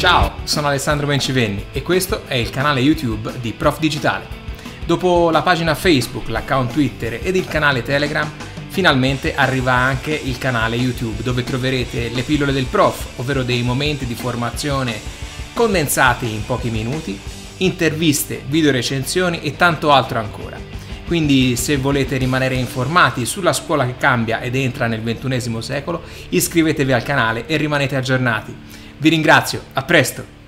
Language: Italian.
Ciao, sono Alessandro Bencivenni e questo è il canale YouTube di Prof Digitale. Dopo la pagina Facebook, l'account Twitter ed il canale Telegram, finalmente arriva anche il canale YouTube dove troverete le pillole del prof, ovvero dei momenti di formazione condensati in pochi minuti, interviste, video recensioni e tanto altro ancora. Quindi se volete rimanere informati sulla scuola che cambia ed entra nel XXI secolo, iscrivetevi al canale e rimanete aggiornati. Vi ringrazio, a presto!